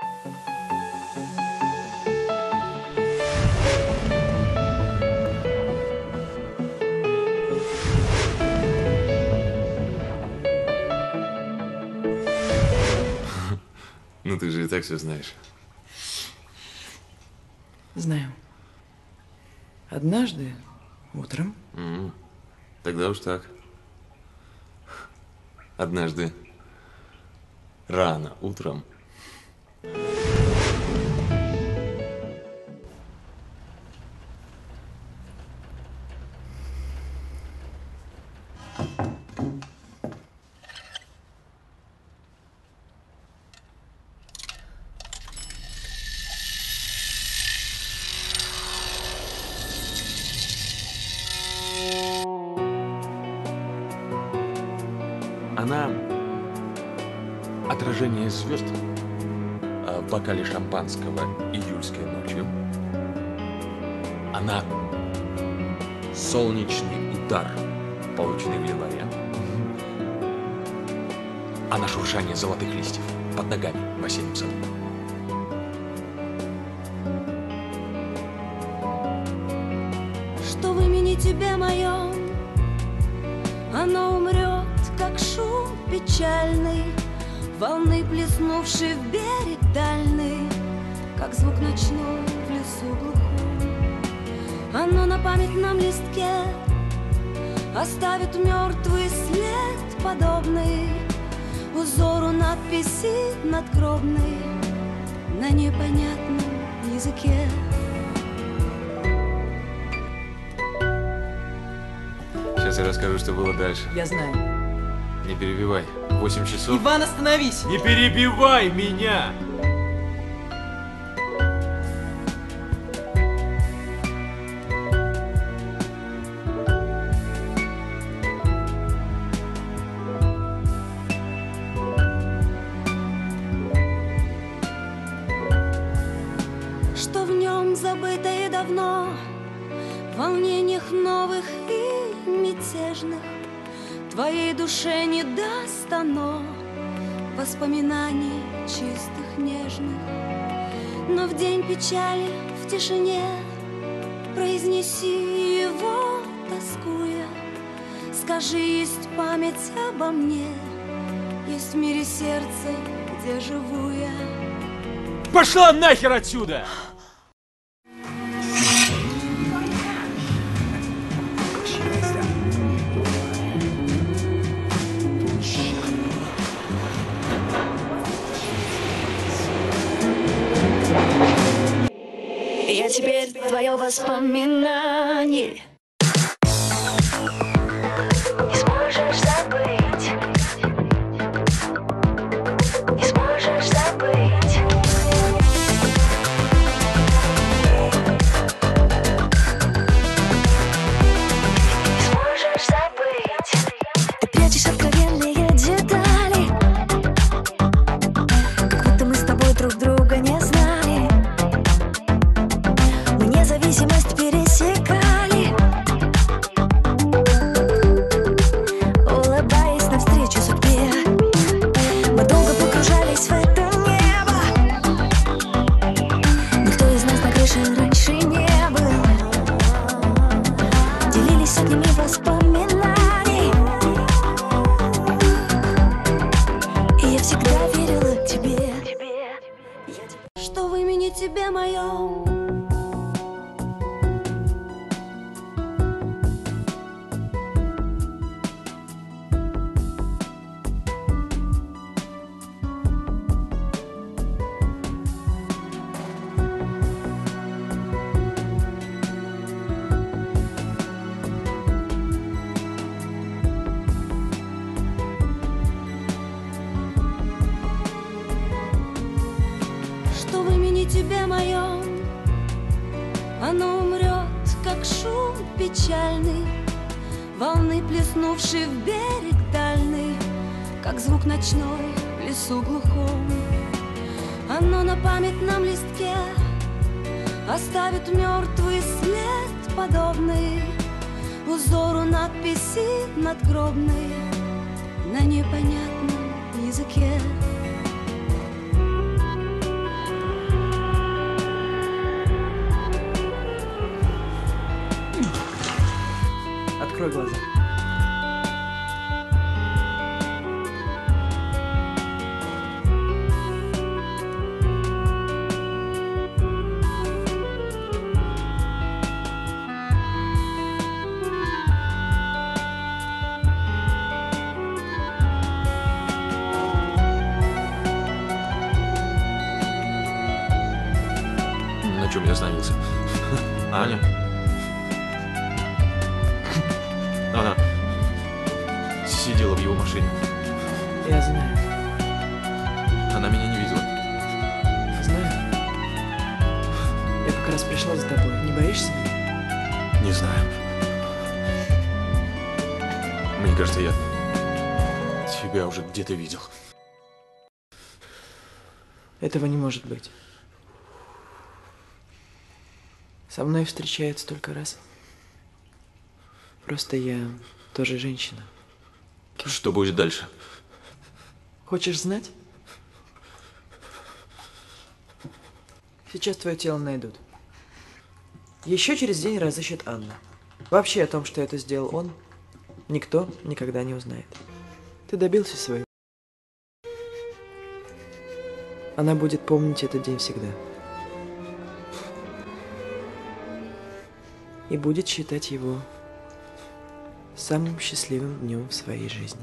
Ну ты же и так все знаешь. Знаю. Однажды утром Тогда уж так. Однажды рано утром Она отражение звезд в бокале шампанского июльской ночью. Она солнечный удар, полученный в январе. Она шуршание золотых листьев под ногами в осеннем саду. что в имени тебе моем Оно умрет, как шум печальный Волны, плеснувшей в берег дальний Как звук ночной в лесу глухом Оно на памятном листке Оставит мертвый след подобный Узору надписи надгробной На непонятном языке Сейчас я расскажу, что было дальше. я знаю. Не перебивай. Восемь часов. Иван, остановись! Не перебивай меня! что в нем забыто и давно, В волнениях новых и мятежных Твоей душе не даст оно Воспоминаний чистых, нежных. Но в день печали, в тишине Произнеси его, тоскуя Скажи, есть память обо мне Есть в мире сердце, где живу я Пошла нахер отсюда! Твое воспоминание мы независимость пересекали. Улыбаясь навстречу судьбе Мы долго погружались в это небо. Никто из нас на крыше раньше не был. Делились сотнями воспоминаний И я всегда верила тебе. Что в имени тебе моем тебе моем. Оно умрет, как шум печальный Волны, плеснувшие в берег дальний Как звук ночной в лесу глухом. Оно на памятном листке Оставит мертвый след подобный Узору надписи надгробной На непонятном языке Закрой глаза. На чем я остановился? Аня? Она сидела в его машине. Я знаю. Она меня не видела. Знаю. Я как раз пришла за тобой. Не боишься? Не знаю. Мне кажется, я тебя уже где-то видел. Этого не может быть. Со мной встречаются только раз. Просто я тоже женщина. Что будет дальше? Хочешь знать? Сейчас твое тело найдут. Еще через день разыщет Анна. Вообще о том, что это сделал он, никто никогда не узнает. Ты добился своего. Она будет помнить этот день всегда. И будет считать его самым счастливым днем в своей жизни.